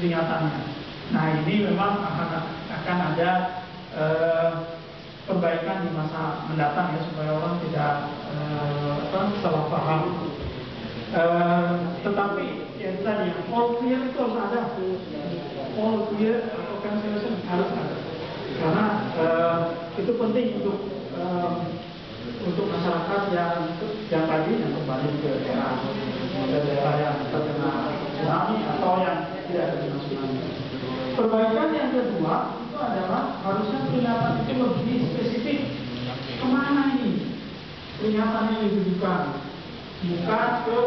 peringatannya. Nah ini memang akan akan ada eh, perbaikan di masa mendatang ya supaya orang tidak eh, apa, salah paham. Eh, tetapi yang tadi all clear itu harus ada, all clear atau cancellation harus ada, karena eh, itu penting untuk eh, untuk masyarakat yang yang tadi yang kembali ke daerah daerah yang terkena tsunami atau yang tidak terkena tsunami. Perbaikan yang kedua itu adalah harusnya peringatan itu lebih spesifik. Ke mana ini? Peringatan yang ditujukan bukan ke